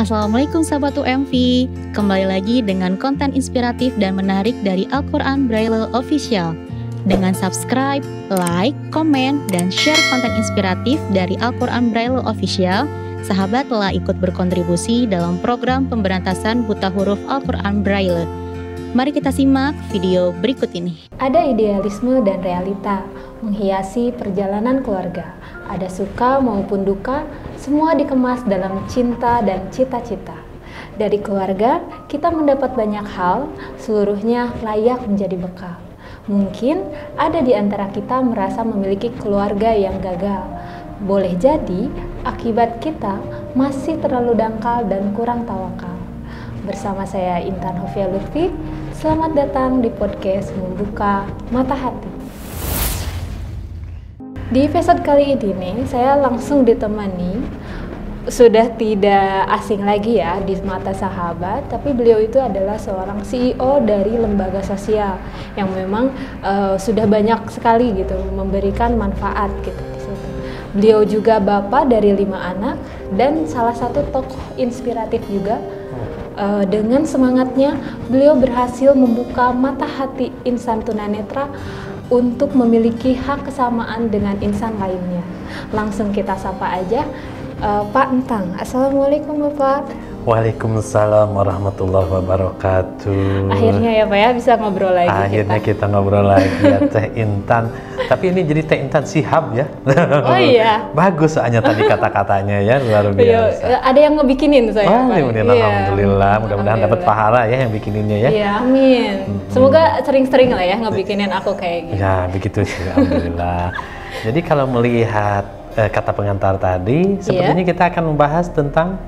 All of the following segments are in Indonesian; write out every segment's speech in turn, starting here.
Assalamualaikum sahabat UMV Kembali lagi dengan konten inspiratif dan menarik dari Al-Quran Braille Official. Dengan subscribe, like, komen, dan share konten inspiratif dari Al-Quran Braille Official Sahabat telah ikut berkontribusi dalam program pemberantasan buta huruf Al-Quran Braille. Mari kita simak video berikut ini. Ada idealisme dan realita menghiasi perjalanan keluarga. Ada suka maupun duka, semua dikemas dalam cinta dan cita-cita. Dari keluarga, kita mendapat banyak hal, seluruhnya layak menjadi bekal. Mungkin ada di antara kita merasa memiliki keluarga yang gagal. Boleh jadi akibat kita masih terlalu dangkal dan kurang tawakal. Bersama saya Intan Hovia Lutfi, selamat datang di podcast Membuka Mata Hati. Di episode kali ini nih, saya langsung ditemani sudah tidak asing lagi ya di mata sahabat, tapi beliau itu adalah seorang CEO dari lembaga sosial yang memang uh, sudah banyak sekali gitu memberikan manfaat gitu di situ. Beliau juga bapak dari lima anak dan salah satu tokoh inspiratif juga. Uh, dengan semangatnya, beliau berhasil membuka mata hati insan tunanetra untuk memiliki hak kesamaan dengan insan lainnya. Langsung kita sapa aja uh, Pak Entang. Assalamualaikum Bapak. Waalaikumsalam warahmatullahi wabarakatuh. Akhirnya ya Pak ya bisa ngobrol lagi. Akhirnya kita, kita ngobrol lagi ya Teh Intan. Tapi ini jadi Teh Intan Sihab ya. Oh iya. Bagus soalnya tadi kata-katanya ya luar iya, biasa. Iya, ada yang ngebikinin saya. Oh, Pak. Iya. Alhamdulillah. Mudah-mudahan dapat pahala ya yang bikininnya ya. Iya, amin. Hmm. Semoga sering-sering lah ya ngebikinin aku kayak gitu. Ya, begitu sih. Alhamdulillah. jadi kalau melihat eh, kata pengantar tadi, sepertinya yeah. kita akan membahas tentang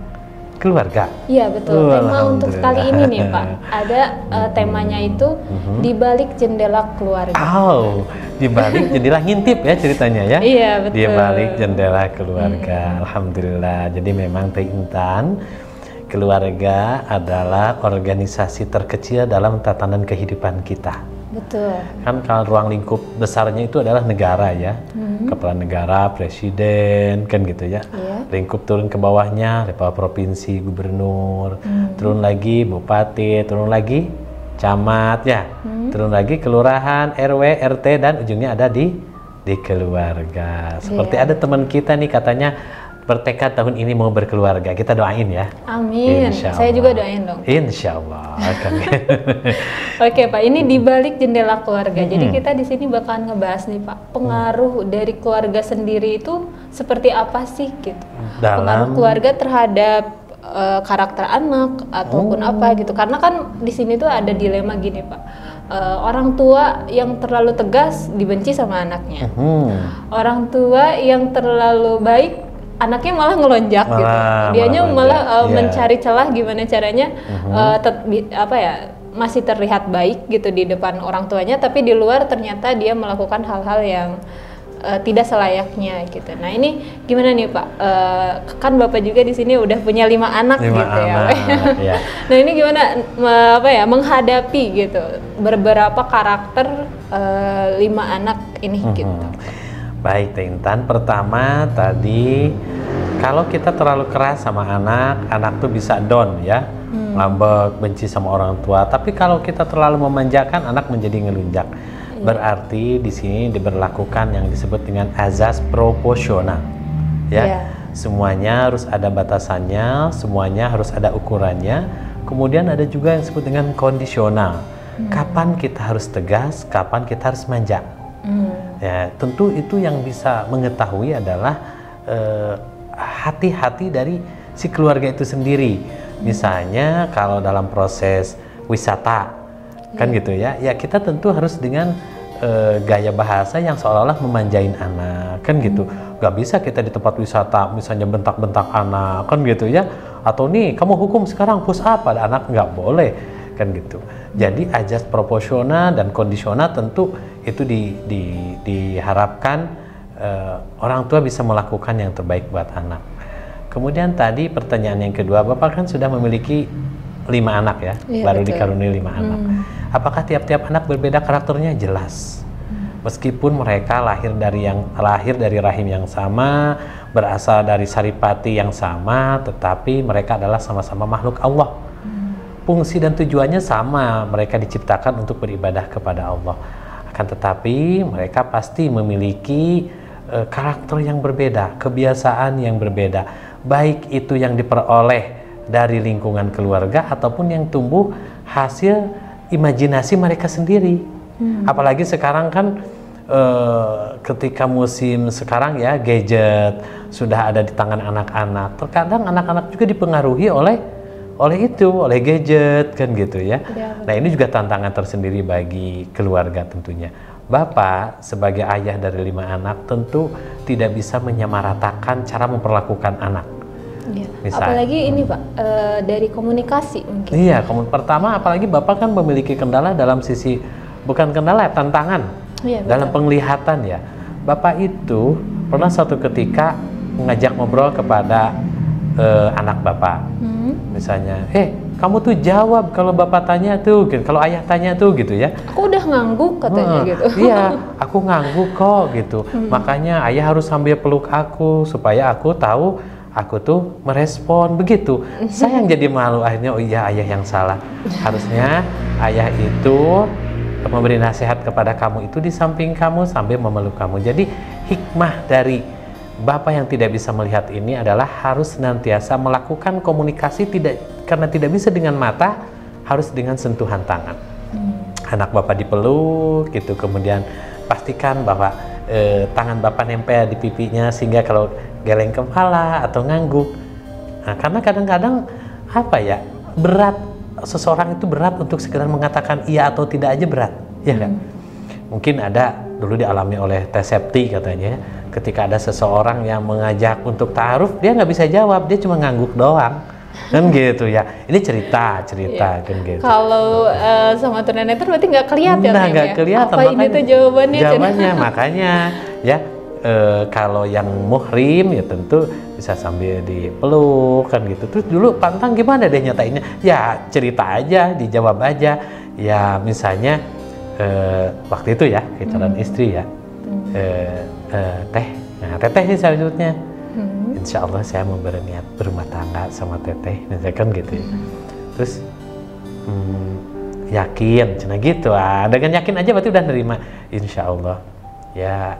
keluarga. Iya betul. Oh, Tema untuk kali ini nih Pak, ada uh, temanya itu uh-huh. di balik jendela keluarga. Oh, di balik jendela ngintip ya ceritanya ya? Iya betul. Di balik jendela keluarga. Hmm. Alhamdulillah. Jadi memang Teh Intan keluarga adalah organisasi terkecil dalam tatanan kehidupan kita. Betul. Kan kalau ruang lingkup besarnya itu adalah negara ya, hmm. kepala negara, presiden, kan gitu ya. Yeah. Lingkup turun ke bawahnya, kepala provinsi, gubernur, hmm. turun lagi bupati, turun lagi camat ya, hmm. turun lagi kelurahan, RW, RT dan ujungnya ada di di keluarga. Seperti yeah. ada teman kita nih katanya bertekad tahun ini mau berkeluarga. Kita doain ya. Amin. Saya juga doain dong. Insya Allah. Oke Pak, ini di balik jendela keluarga. Hmm. Jadi kita di sini bakalan ngebahas nih Pak, pengaruh hmm. dari keluarga sendiri itu seperti apa sih gitu? Dalam... Pengaruh keluarga terhadap uh, karakter anak ataupun oh. apa gitu. Karena kan di sini tuh ada dilema gini Pak. Uh, orang tua yang terlalu tegas dibenci sama anaknya. Hmm. Orang tua yang terlalu baik anaknya malah ngelonjak malah, gitu. Dianya malah, malah uh, yeah. mencari celah gimana caranya uh-huh. uh, tet, apa ya masih terlihat baik gitu di depan orang tuanya tapi di luar ternyata dia melakukan hal-hal yang uh, tidak selayaknya gitu. Nah ini gimana nih Pak? Uh, kan Bapak juga di sini udah punya lima anak lima gitu ya. anak, ya. Nah ini gimana apa ya menghadapi gitu beberapa karakter uh, lima anak ini uh -huh. gitu. Baik, Tintan. Pertama tadi kalau kita terlalu keras sama anak, anak tuh bisa down ya, hmm. ngambek, benci sama orang tua. Tapi kalau kita terlalu memanjakan, anak menjadi ngelunjak. Yeah. Berarti di sini diberlakukan yang disebut dengan azas proporsional. Ya, yeah. semuanya harus ada batasannya, semuanya harus ada ukurannya. Kemudian ada juga yang disebut dengan kondisional. Hmm. Kapan kita harus tegas, kapan kita harus manja. Hmm Ya, tentu itu yang bisa mengetahui adalah eh, hati-hati uh, dari si keluarga itu sendiri. Misalnya kalau dalam proses wisata, kan iya. gitu ya, ya kita tentu harus dengan uh, gaya bahasa yang seolah-olah memanjain anak, kan gitu. Hmm. Gak bisa kita di tempat wisata misalnya bentak-bentak anak, kan gitu ya. Atau nih kamu hukum sekarang push up pada anak nggak boleh kan gitu. Jadi ajas proporsional dan kondisional tentu itu di, di, diharapkan uh, orang tua bisa melakukan yang terbaik buat anak. Kemudian tadi pertanyaan yang kedua, Bapak kan sudah memiliki lima anak ya, ya baru dikaruniai lima hmm. anak. Apakah tiap-tiap anak berbeda karakternya? Jelas. meskipun mereka lahir dari yang lahir dari rahim yang sama, berasal dari saripati yang sama, tetapi mereka adalah sama-sama makhluk Allah. Hmm. Fungsi dan tujuannya sama, mereka diciptakan untuk beribadah kepada Allah. Akan tetapi mereka pasti memiliki uh, karakter yang berbeda, kebiasaan yang berbeda, baik itu yang diperoleh dari lingkungan keluarga ataupun yang tumbuh hasil imajinasi mereka sendiri. Hmm. Apalagi sekarang kan uh, ketika musim sekarang ya gadget sudah ada di tangan anak-anak. Terkadang anak-anak juga dipengaruhi oleh oleh itu, oleh gadget kan gitu ya. ya nah ini juga tantangan tersendiri bagi keluarga tentunya. Bapak sebagai ayah dari lima anak tentu tidak bisa menyamaratakan cara memperlakukan anak. Ya. Apalagi ini pak e, dari komunikasi mungkin. Iya, komun pertama apalagi bapak kan memiliki kendala dalam sisi bukan kendala tantangan ya, dalam penglihatan ya. Bapak itu pernah suatu ketika mengajak ngobrol kepada uh, anak bapak, hmm. misalnya, eh kamu tuh jawab kalau bapak tanya tuh, gitu. kalau ayah tanya tuh gitu ya. Aku udah ngangguk katanya hmm, gitu. Iya, aku ngangguk kok gitu. Hmm. Makanya ayah harus sambil peluk aku supaya aku tahu aku tuh merespon begitu. Saya yang jadi malu akhirnya, oh iya ayah yang salah. Harusnya ayah itu memberi nasihat kepada kamu itu di samping kamu sambil memeluk kamu. Jadi hikmah dari Bapak yang tidak bisa melihat ini adalah harus senantiasa melakukan komunikasi tidak karena tidak bisa dengan mata, harus dengan sentuhan tangan. Hmm. Anak Bapak dipeluk gitu, kemudian pastikan bahwa eh, tangan Bapak nempel di pipinya sehingga kalau geleng kepala atau ngangguk. Nah, karena kadang-kadang apa ya berat seseorang itu berat untuk sekedar mengatakan iya atau tidak aja berat, ya kan? Hmm. Mungkin ada dulu dialami oleh Tesepti katanya ketika ada seseorang yang mengajak untuk taaruf dia nggak bisa jawab dia cuma ngangguk doang kan gitu ya ini cerita cerita iya. kan gitu kalau uh, sama tunanetra berarti nggak kelihatan nah nggak ya? kelihatan apa ini tuh jawabannya jawabannya makanya ya uh, kalau yang muhrim ya tentu bisa sambil dipeluk kan gitu terus dulu pantang gimana deh nyatainnya ya cerita aja dijawab aja ya misalnya uh, waktu itu ya kecalan hmm. istri ya hmm. Uh, teh. Nah teteh sih selanjutnya. Hmm. insya Allah saya mau berniat berumah tangga sama teteh. Misalkan kan gitu ya. Hmm. terus hmm, yakin. Cina gitu ah. Dengan yakin aja berarti udah nerima. Insya Allah ya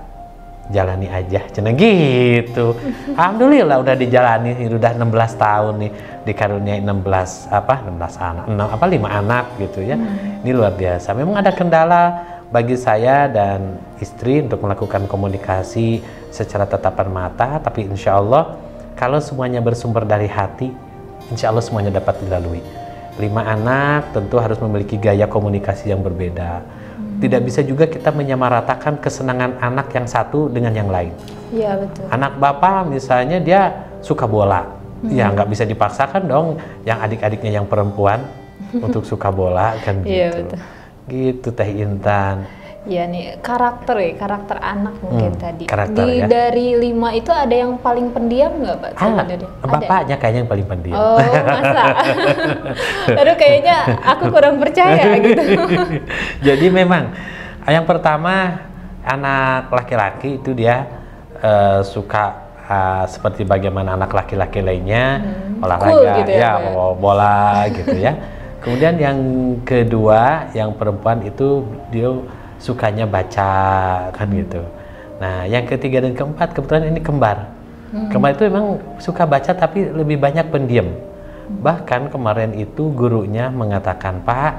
jalani aja. Cina gitu. Alhamdulillah udah dijalani. Udah 16 tahun nih. Dikaruniai 16 apa? 16 anak. 6 apa? 5 anak gitu ya. Hmm. ini luar biasa. Memang ada kendala bagi saya dan istri untuk melakukan komunikasi secara tatapan mata, tapi insya Allah kalau semuanya bersumber dari hati, insya Allah semuanya dapat dilalui. Lima anak tentu harus memiliki gaya komunikasi yang berbeda. Hmm. Tidak bisa juga kita menyamaratakan kesenangan anak yang satu dengan yang lain. Iya betul. Anak bapak misalnya dia suka bola, hmm. ya nggak bisa dipaksakan dong. Yang adik-adiknya yang perempuan untuk suka bola kan iya, gitu. Iya betul gitu Teh Intan Ya nih karakter ya karakter anak mungkin hmm, tadi. Karakter, Di ya? dari lima itu ada yang paling pendiam nggak pak? Ah, bapaknya kayaknya yang paling pendiam. Oh masa? Aduh kayaknya aku kurang percaya gitu. Jadi memang yang pertama anak laki-laki itu dia uh, suka uh, seperti bagaimana anak laki-laki lainnya hmm, olahraga, cool gitu ya, ya bola gitu ya. Kemudian yang kedua, yang perempuan itu dia sukanya baca kan gitu. Nah, yang ketiga dan keempat kebetulan ini kembar. Hmm. Kembar itu memang suka baca tapi lebih banyak pendiam. Hmm. Bahkan kemarin itu gurunya mengatakan, "Pak,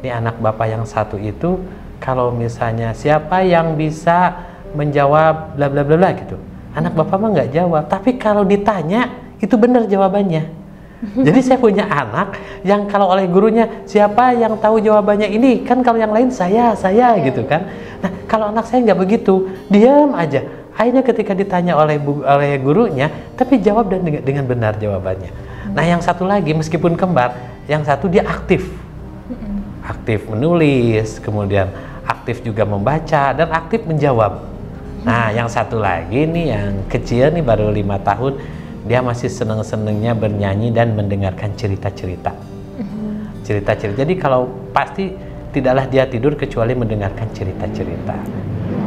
ini anak Bapak yang satu itu kalau misalnya siapa yang bisa menjawab bla bla bla bla gitu. Anak Bapak mah nggak jawab, tapi kalau ditanya itu benar jawabannya." Jadi saya punya anak yang kalau oleh gurunya siapa yang tahu jawabannya ini kan kalau yang lain saya saya yeah. gitu kan. Nah kalau anak saya nggak begitu diam aja. Akhirnya ketika ditanya oleh oleh gurunya tapi jawab dan dengan, dengan benar jawabannya. Nah yang satu lagi meskipun kembar, yang satu dia aktif, aktif menulis, kemudian aktif juga membaca dan aktif menjawab. Nah yang satu lagi nih yang kecil nih baru lima tahun dia masih seneng-senengnya bernyanyi dan mendengarkan cerita-cerita. Mm-hmm. Cerita-cerita. Jadi kalau pasti tidaklah dia tidur kecuali mendengarkan cerita-cerita.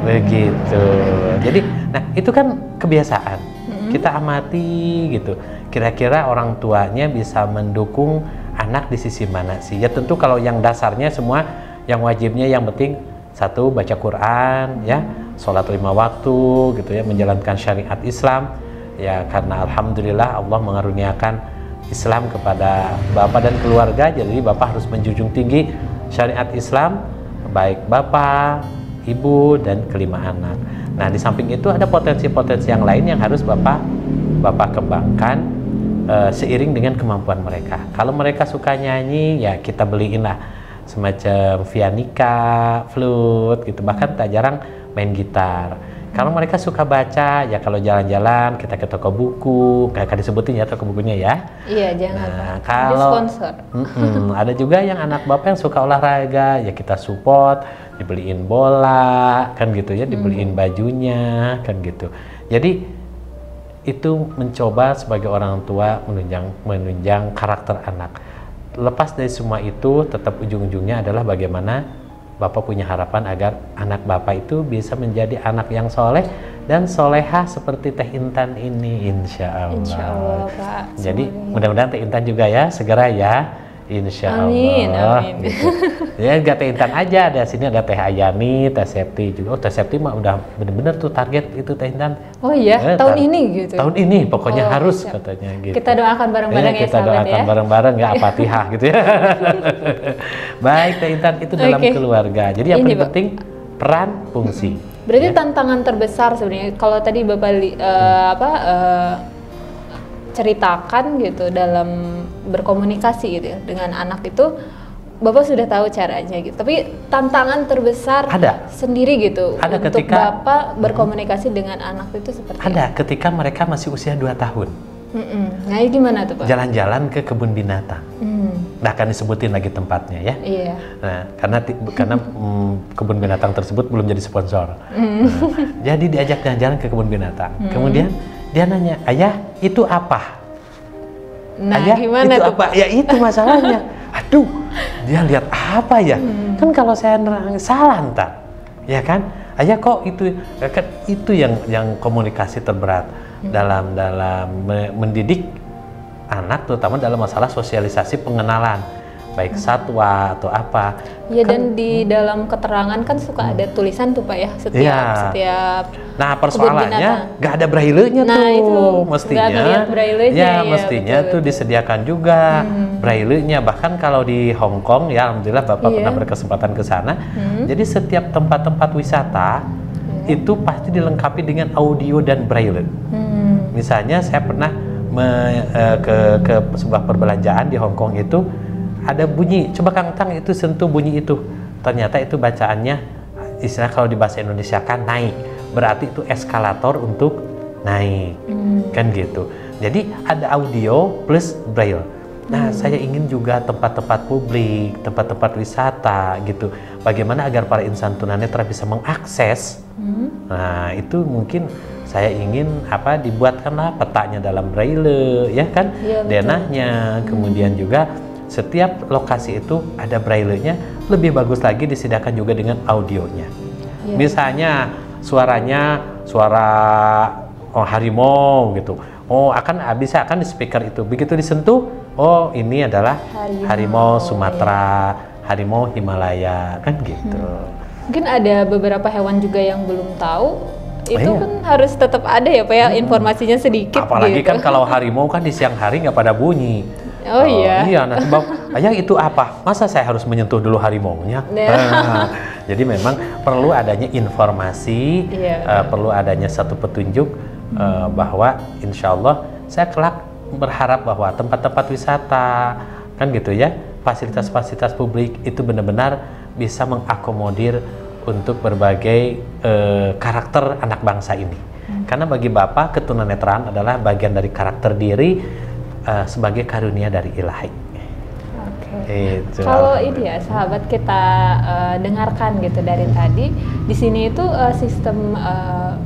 begitu jadi nah itu kan kebiasaan hmm. kita amati gitu kira-kira orang tuanya bisa mendukung anak di sisi mana sih ya tentu kalau yang dasarnya semua yang wajibnya yang penting satu baca Quran ya sholat lima waktu gitu ya menjalankan syariat Islam ya karena alhamdulillah Allah mengaruniakan Islam kepada bapak dan keluarga. Jadi bapak harus menjunjung tinggi syariat Islam baik bapak ibu dan kelima anak. Nah di samping itu ada potensi-potensi yang lain yang harus bapak bapak kembangkan uh, seiring dengan kemampuan mereka. Kalau mereka suka nyanyi ya kita beliin lah semacam pianika, flute gitu. Bahkan tak jarang main gitar kalau mereka suka baca ya kalau jalan-jalan kita ke toko buku kayak disebutin ya toko bukunya ya. Iya jangan. Nah, kalau sponsor. Mm -mm, ada juga yang anak bapak yang suka olahraga ya kita support dibeliin bola kan gitu ya dibeliin hmm. bajunya kan gitu. Jadi itu mencoba sebagai orang tua menunjang menunjang karakter anak. Lepas dari semua itu tetap ujung-ujungnya adalah bagaimana Bapak punya harapan agar anak Bapak itu bisa menjadi anak yang soleh dan soleha seperti Teh Intan ini insya Allah. Insya Allah Pak. Jadi mudah-mudahan Teh Intan juga ya segera ya Insya amin, Allah. Amin. Gitu. ya gak teh Intan aja, ada sini ada teh Ayani, teh Septi juga. Oh teh Septi mah udah bener-bener tuh target itu teh Intan. Oh iya, eh, tahun ini gitu. Tahun ini pokoknya oh, harus siap. katanya gitu. Kita doakan bareng-bareng ya, ya Kita doakan ya. bareng-bareng ya apatihah gitu ya. Baik teh Intan itu dalam okay. keluarga. Jadi yang paling penting peran fungsi. Berarti ya. tantangan terbesar sebenarnya kalau tadi Bapak uh, hmm. apa uh, ceritakan gitu dalam berkomunikasi gitu ya dengan anak itu Bapak sudah tahu caranya gitu. Tapi tantangan terbesar ada sendiri gitu ada untuk ketika, Bapak berkomunikasi hmm. dengan anak itu seperti Ada apa? ketika mereka masih usia 2 tahun. Mm-mm. Nah, gimana tuh Pak? Jalan-jalan ke kebun binatang. Mm. Nah, akan disebutin lagi tempatnya ya. Iya. Nah, karena karena mm, kebun binatang tersebut belum jadi sponsor. Mm. Nah, jadi diajak jalan-jalan ke kebun binatang. Mm. Kemudian dia nanya, ayah itu apa? Nah, ayah gimana itu tuh, apa? Ya itu masalahnya. Aduh, dia lihat apa ya? Hmm. Kan kalau saya nerang salah entar, ya kan? Ayah kok itu ya kan itu yang yang komunikasi terberat hmm. dalam dalam mendidik anak terutama dalam masalah sosialisasi pengenalan baik satwa atau apa. Iya kan, dan di hmm. dalam keterangan kan suka ada tulisan tuh pak ya setiap ya. setiap. Nah persoalannya nggak ada braillenya nah, tuh itu mestinya. Ya, ya mestinya betul, tuh betul. disediakan juga hmm. braillenya bahkan kalau di Hong Kong ya alhamdulillah bapak iya. pernah berkesempatan ke sana. Hmm. Jadi setiap tempat-tempat wisata yeah. itu pasti dilengkapi dengan audio dan braille. Hmm. Misalnya saya pernah me, uh, ke ke sebuah perbelanjaan di Hong Kong itu ada bunyi coba Kang Tang itu sentuh bunyi itu ternyata itu bacaannya istilah kalau di bahasa Indonesia kan naik berarti itu eskalator untuk naik hmm. kan gitu jadi ada audio plus braille nah hmm. saya ingin juga tempat-tempat publik tempat-tempat wisata gitu bagaimana agar para insan tunanetra bisa mengakses hmm. nah itu mungkin saya ingin apa dibuatkanlah petanya dalam braille ya kan? Ya, denahnya kemudian hmm. juga setiap lokasi itu ada braille-nya lebih bagus lagi disediakan juga dengan audionya. Yeah. misalnya suaranya suara oh, harimau gitu. Oh akan ah, bisa akan di speaker itu. Begitu disentuh oh ini adalah harimau, harimau Sumatera harimau Himalaya kan gitu. Hmm. mungkin ada beberapa hewan juga yang belum tahu itu iya. kan harus tetap ada ya pak ya hmm. informasinya sedikit apalagi gitu. kan kalau harimau kan di siang hari nggak pada bunyi Oh, oh iya. Iya, nah sebab ayah itu apa? Masa saya harus menyentuh dulu harimaunya? Nah, jadi memang perlu adanya informasi, yeah. uh, perlu adanya satu petunjuk uh, bahwa insya Allah saya kelak berharap bahwa tempat-tempat wisata kan gitu ya, fasilitas-fasilitas publik itu benar-benar bisa mengakomodir untuk berbagai uh, karakter anak bangsa ini. Hmm. Karena bagi Bapak ketunanetraan adalah bagian dari karakter diri uh, sebagai karunia dari ilahi. Okay. Kalau ini ya sahabat kita uh, dengarkan gitu dari tadi di sini itu uh, sistem uh,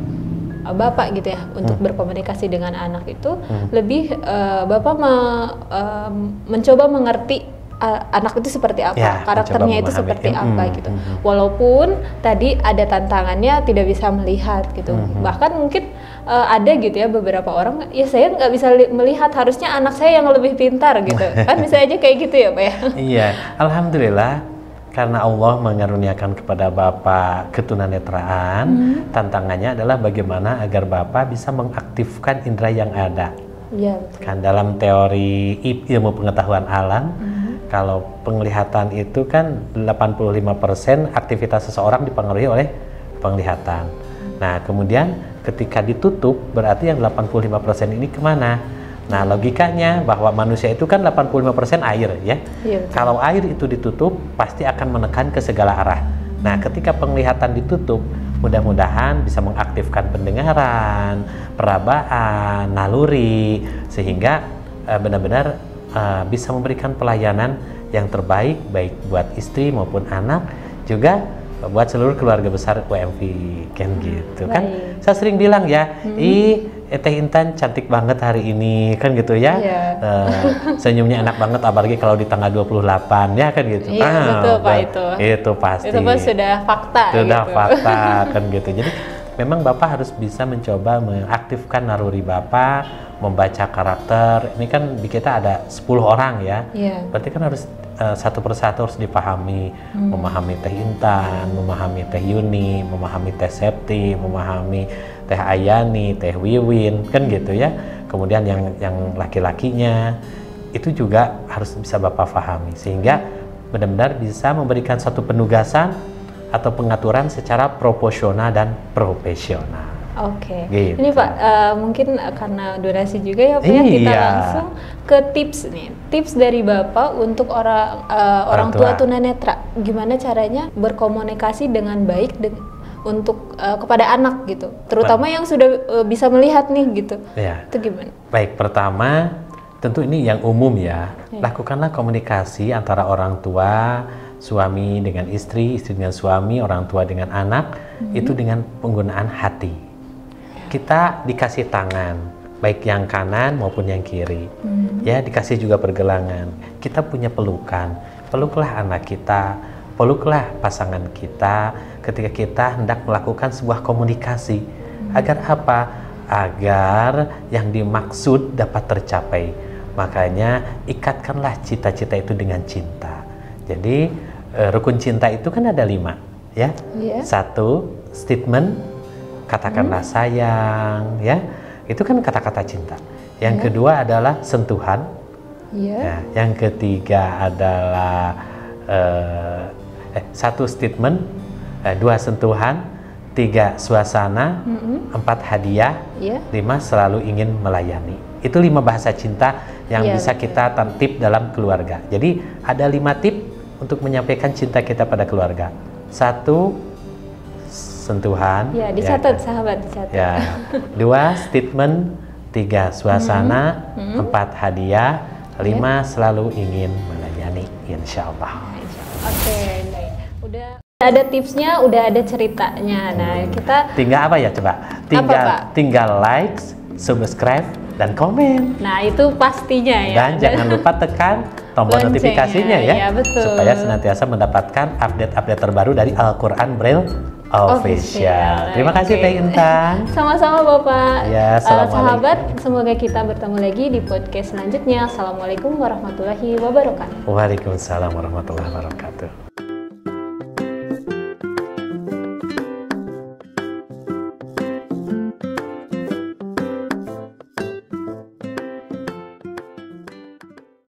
bapak gitu ya untuk hmm. berkomunikasi dengan anak itu hmm. lebih uh, bapak me, uh, mencoba mengerti uh, anak itu seperti apa, ya, karakternya itu seperti mm, apa gitu. Mm, Walaupun tadi ada tantangannya tidak bisa melihat gitu. Mm, Bahkan mungkin uh, ada gitu ya beberapa orang, ya saya nggak bisa melihat, harusnya anak saya yang lebih pintar gitu. kan bisa aja kayak gitu ya Pak ya? iya, Alhamdulillah karena Allah mengaruniakan kepada Bapak ketunanetraan, hmm. tantangannya adalah bagaimana agar Bapak bisa mengaktifkan indera yang ada. Ya, Kan dalam teori ilmu pengetahuan alam, hmm. Kalau penglihatan itu kan 85% aktivitas seseorang dipengaruhi oleh penglihatan. Nah, kemudian ketika ditutup berarti yang 85% ini ke mana? Nah, logikanya bahwa manusia itu kan 85% air ya. Iya, Kalau air itu ditutup, pasti akan menekan ke segala arah. Nah, ketika penglihatan ditutup, mudah-mudahan bisa mengaktifkan pendengaran, perabaan, naluri sehingga uh, benar-benar uh, bisa memberikan pelayanan yang terbaik baik buat istri maupun anak juga buat seluruh keluarga besar UMV kan gitu kan. Baik. kan saya sering bilang ya hmm. ih Teh Intan cantik banget hari ini kan gitu ya yeah. Iya. uh, senyumnya enak banget apalagi kalau di tanggal 28 ya kan gitu iya ah, betul Pak itu itu pasti itu pun sudah fakta sudah gitu. fakta kan gitu jadi memang Bapak harus bisa mencoba mengaktifkan naruri Bapak membaca karakter. Ini kan di kita ada 10 orang ya. Yeah. berarti kan harus uh, satu persatu harus dipahami. Hmm. memahami teh Intan memahami teh Yuni memahami teh Septi memahami teh Ayani teh Wiwin kan gitu ya. Kemudian yang yang laki-lakinya itu juga harus bisa bapak pahami. Sehingga benar-benar bisa memberikan satu penugasan atau pengaturan secara proporsional dan profesional. Oke. Okay. Gitu. Ini Pak, uh, mungkin karena durasi juga ya Pak ya, iya. kita langsung ke tips nih. Tips dari Bapak untuk orang uh, orang, tua, tua tunanetra. Gimana caranya berkomunikasi dengan baik de untuk uh, kepada anak gitu. Terutama yang sudah uh, bisa melihat nih gitu. Iya. Itu gimana? Baik, pertama tentu ini yang umum ya. Iya. Lakukanlah komunikasi antara orang tua suami dengan istri, istri dengan suami, orang tua dengan anak, mm -hmm. itu dengan penggunaan hati. Kita dikasih tangan baik yang kanan maupun yang kiri. Hmm. ya dikasih juga pergelangan. Kita punya pelukan. Peluklah anak kita peluklah pasangan kita ketika kita hendak melakukan sebuah komunikasi. Hmm. agar apa? Agar yang dimaksud dapat tercapai. Makanya ikatkanlah cita-cita itu dengan cinta. Jadi eh, rukun cinta itu kan ada lima ya yeah. satu statement katakanlah hmm. sayang ya itu kan kata-kata cinta yang ya. kedua adalah sentuhan ya. ya yang ketiga adalah uh, eh, satu statement uh, dua sentuhan tiga suasana mm-hmm. empat hadiah ya. lima selalu ingin melayani itu lima bahasa cinta yang ya, bisa kita tantip dalam keluarga jadi ada lima tip untuk menyampaikan cinta kita pada keluarga satu sentuhan. Ya, dicatat ya, sahabat, dicatat. Ya. Dua statement, tiga suasana, hmm. Hmm. empat hadiah, lima okay. selalu ingin melayani, insya Allah. Oke, okay, udah ada tipsnya, udah ada ceritanya. Nah, kita tinggal apa ya coba? Tinggal apa, tinggal likes, subscribe dan komen. Nah, itu pastinya ya. Dan jangan lupa tekan tombol Loncengnya, notifikasinya ya, ya betul. supaya senantiasa mendapatkan update-update terbaru dari Al-Qur'an Braille Official. Terima kasih Teh Intan. Sama-sama Bapak. Ya, uh, sahabat, semoga kita bertemu lagi di podcast selanjutnya. Assalamualaikum warahmatullahi wabarakatuh. Waalaikumsalam warahmatullahi wabarakatuh.